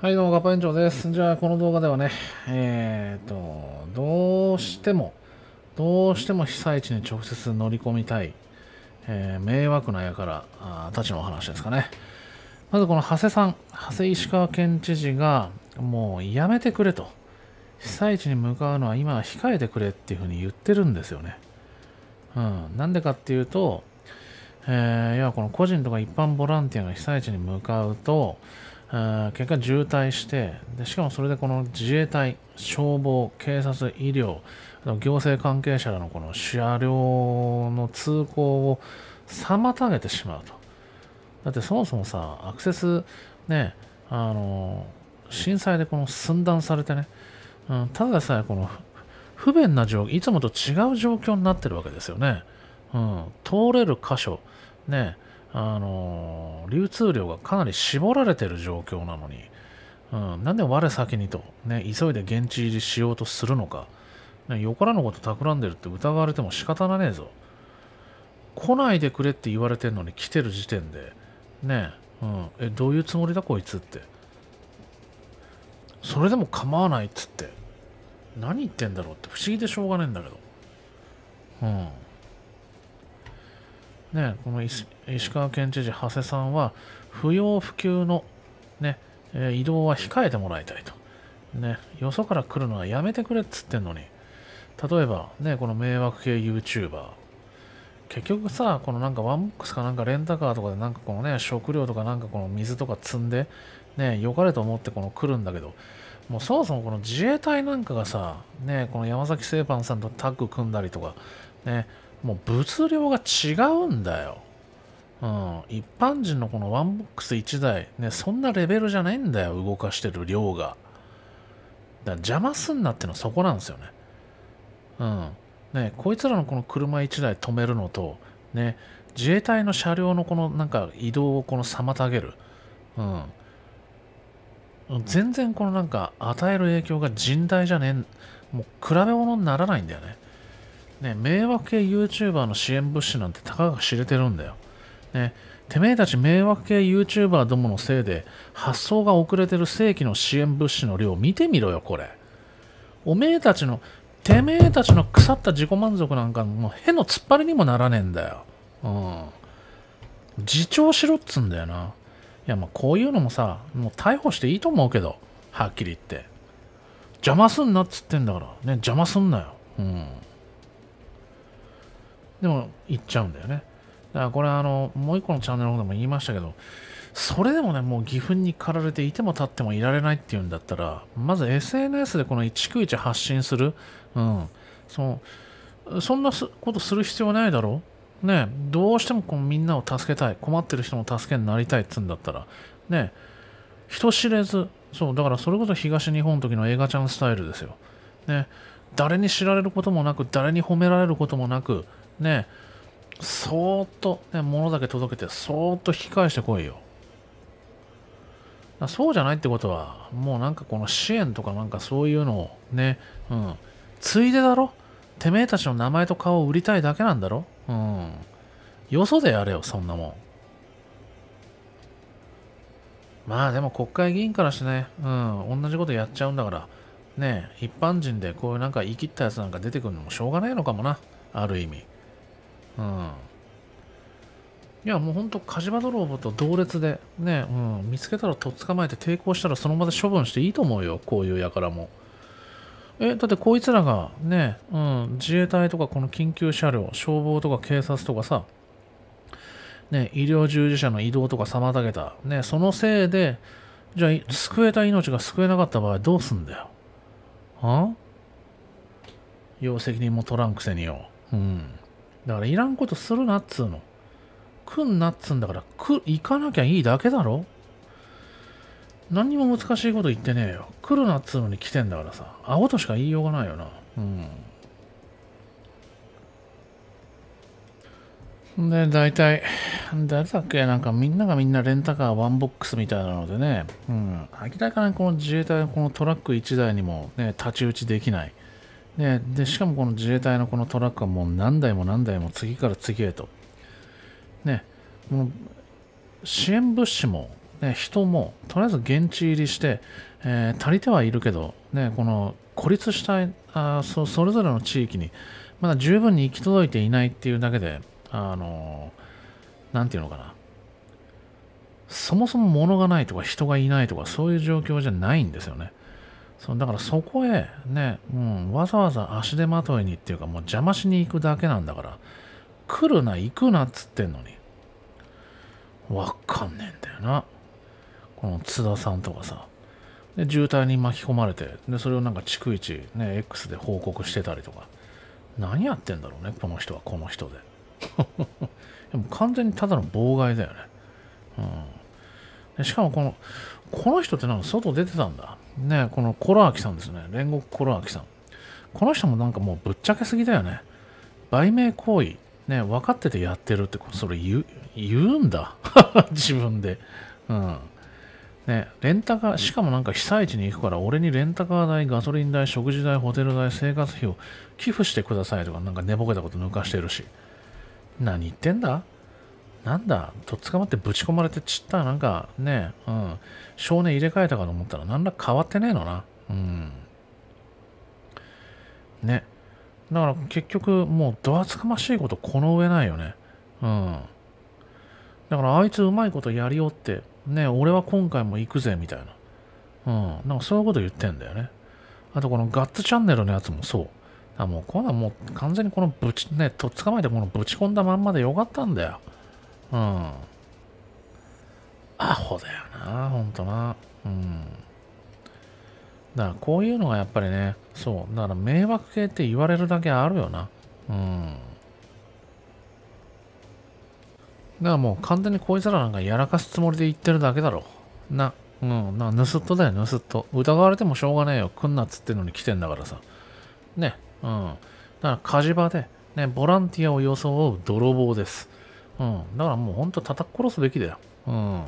はい、どうも、ガパ園長です。じゃあ、この動画ではね、えーと、どうしても、どうしても被災地に直接乗り込みたい、えー迷惑な輩あたちのお話ですかね。まずこの長谷さん、長谷石川県知事が、もうやめてくれと。被災地に向かうのは今は控えてくれっていうふうに言ってるんですよね。うん。なんでかっていうと、えー要はこの個人とか一般ボランティアが被災地に向かうと、結果渋滞してでしかもそれでこの自衛隊消防警察医療行政関係者らのこの車両の通行を妨げてしまうと。だってそもそもさアクセスねあの震災でこの寸断されてね、うん、ただでさえこの不不便な状況いつもと違う状況になってるわけですよね、うん、通れる箇所ねあの流通量がかなり絞られてる状況なのに、うん、なんで我先にと、ね、急いで現地入りしようとするのか、ね、よからぬこと企んでるって疑われても仕方がねえぞ。来ないでくれって言われてんのに来てる時点でねえ、うん、えどういうつもりだこいつって。それでも構わないっつって。何言ってんだろうって。不思議でしょうがねえんだけど。うん。ね、この石川県知事、長谷さんは、不要不急の、ねえ移動は控えてもらいたいと。ね、よそから来るのはやめてくれっつってんのに、例えば、ね、この迷惑系 YouTuber、結局さ、このなんかワンボックスかなんかレンタカーとかでなんかこのね、食料とかなんかこの水とか積んで、ね、良かれと思ってこの来るんだけど、もうそもそもこの自衛隊なんかがさ、ね、この山崎製パンさんとタッグ組んだりとか、ね、もう物量が違うんだよ。うん、一般人のこのワンボックス1台、ね、そんなレベルじゃないんだよ、動かしてる量が。だから邪魔すんなってのはそこなんですよね。うん。ね、こいつらのこの車1台止めるのと、ね、自衛隊の車両のこのなんか移動をこの妨げる。うん。全然このなんか与える影響が甚大じゃねえ、もう比べ物にならないんだよね。ね、迷惑系 YouTuber の支援物資なんてたかが知れてるんだよ。ね、てめえたち迷惑系 YouTuber どものせいで発送が遅れてる正規の支援物資の量見てみろよ、これ。おめえたちの、てめえたちの腐った自己満足なんかもうへの突っ張りにもならねえんだよ。うん。自重しろっつんだよな。いや、まあこういうのもさ、もう逮捕していいと思うけど、はっきり言って。邪魔すんなっつってんだから、ね、邪魔すんなよ。うん。でも行っちゃうんだよね。だからこれあの、もう一個のチャンネルの方でも言いましたけど、それでもね、もう義憤に駆られていても立ってもいられないっていうんだったら、まず SNS でこの一区一発信する、うん、そのそんなことする必要ないだろう。ね、どうしてもこのみんなを助けたい、困ってる人の助けになりたいっつうんだったら、ね、人知れず、そう、だからそれこそ東日本の時の映画ちゃんスタイルですよ。ね、誰に知られることもなく、誰に褒められることもなく、ね、そーっと、ね、物だけ届けて、そーっと引き返してこいよ。そうじゃないってことは、もうなんかこの支援とかなんかそういうのをね、うん、ついでだろ？てめえたちの名前と顔を売りたいだけなんだろ？うん。よそでやれよ、そんなもん。まあでも国会議員からしてね、うん、同じことやっちゃうんだから、ね、一般人でこういうなんか言い切ったやつなんか出てくるのもしょうがないのかもな、ある意味。うん。いや、もうほんと火事場泥棒と同列で、ね、うん、見つけたらとっ捕まえて抵抗したらその場で処分していいと思うよ、こういう輩も。え、だってこいつらがね、うん、自衛隊とかこの緊急車両、消防とか警察とかさ、ね、医療従事者の移動とか妨げた。ね、そのせいで、じゃあ、救えた命が救えなかった場合どうすんだよ。は要責任も取らんくせによ。うん。だからいらんことするなっつうの。来んなっつうんだから、く行かなきゃいいだけだろ何にも難しいこと言ってねえよ。来るなっつうのに来てんだからさ。アホとしか言いようがないよな。うん。で、大体、誰だっけ？なんかみんながみんなレンタカーワンボックスみたいなのでね、うん。明らかにこの自衛隊のこのトラック1台にもね、太刀打ちできない。ね、で、しかもこの自衛隊のこのトラックはもう何台も何台も次から次へと。ね、もう支援物資もね、人もとりあえず現地入りして、えー、足りてはいるけど、ね、この孤立したいあそそれぞれの地域にまだ十分に行き届いていないっていうだけで、あのー、て言うのかな。そもそも物がないとか人がいないとかそういう状況じゃないんですよね。そうだからそこへね、うん、わざわざ足手まといにっていうかもう邪魔しに行くだけなんだから来るな行くなっつってんのにわかんねえんだよな。この津田さんとかさ。で渋滞に巻き込まれてでそれをなんか逐一ね X で報告してたりとか。何やってんだろうねこの人はこの人で。でも完全にただの妨害だよね。うん。しかもこのこの人ってなんか外出てたんだね、このコロアキさんですね。煉獄コロアキさん。この人もなんかもうぶっちゃけすぎだよね。売名行為、ね、分かっててやってるって、それ言う言うんだ。自分で。うん。ね、レンタカー、しかもなんか被災地に行くから、俺にレンタカー代、ガソリン代、食事代、ホテル代、生活費を寄付してくださいとか、なんか寝ぼけたこと抜かしてるし。何言ってんだ？なんだ、とっ捕まってぶち込まれてちったなんかね、うん、少年入れ替えたかと思ったら何ら変わってねえのな。うん。ね。だから結局もうど厚かましいことこの上ないよね。うん。だからあいつうまいことやりよって、ね、俺は今回も行くぜみたいな。うん。なんかそういうこと言ってんだよね。あとこのガッツチャンネルのやつもそう。あもうこんなんもう完全にこのぶち、ね、とっ捕まえてこのぶち込んだまんまでよかったんだよ。うん。アホだよな、ほんとな。うん。だからこういうのがやっぱりね、そう、だから迷惑系って言われるだけあるよな。うん。だからもう完全にこいつらなんかやらかすつもりで言ってるだけだろ。な、うん、な、盗っ人だよ、盗っ人。疑われてもしょうがねえよ。来んなっつってのに来てんだからさ。ね、うん。だから火事場で、ね、ボランティアを装う泥棒です。うん。だからもうほんと叩き殺すべきだよ。うん。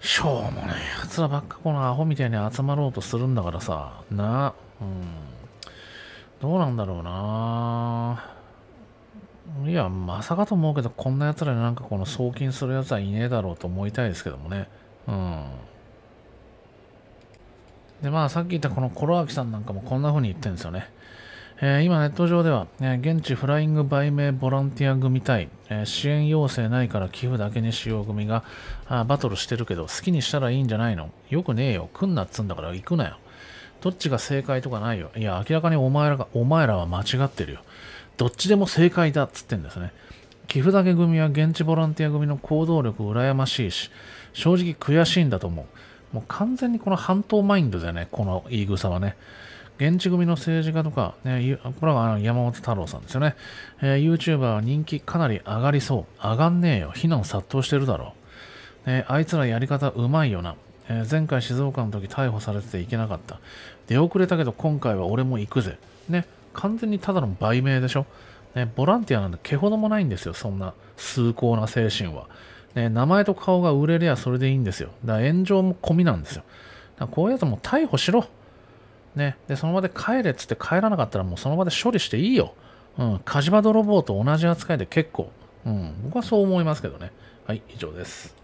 しょうもない奴らばっかこのアホみたいに集まろうとするんだからさ。な。うん。どうなんだろうな。いや、まさかと思うけど、こんな奴らになんかこの送金する奴はいねえだろうと思いたいですけどもね。うん。で、まあさっき言ったこのコロアキさんなんかもこんな風に言ってるんですよね。えー、今ネット上では、えー、現地フライング売名ボランティア組対、えー、支援要請ないから寄付だけにしよう組があバトルしてるけど好きにしたらいいんじゃないの？よくねえよ。来んなっつんだから行くなよ。どっちが正解とかないよ。いや、明らかにお前らが、お前らは間違ってるよ。どっちでも正解だっつってんですね。寄付だけ組は現地ボランティア組の行動力羨ましいし、正直悔しいんだと思う。もう完全にこの半島マインドだよね、この言い草はね。現地組の政治家とか、ね、これは山本太郎さんですよね。えー、YouTuber は人気かなり上がりそう。上がんねえよ。非難殺到してるだろう。ね、あいつらやり方うまいよな。えー、前回静岡の時逮捕されてていけなかった。出遅れたけど今回は俺も行くぜ。ね、完全にただの売名でしょ。ね、ボランティアなんて毛ほどもないんですよ。そんな崇高な精神は。ね、名前と顔が売れりゃそれでいいんですよ。だから炎上も込みなんですよ。こういうやつも逮捕しろ。ね、でその場で帰れっつって帰らなかったらもうその場で処理していいよ。うん、火事場泥棒と同じ扱いで結構。うん、僕はそう思いますけどね。はい、以上です。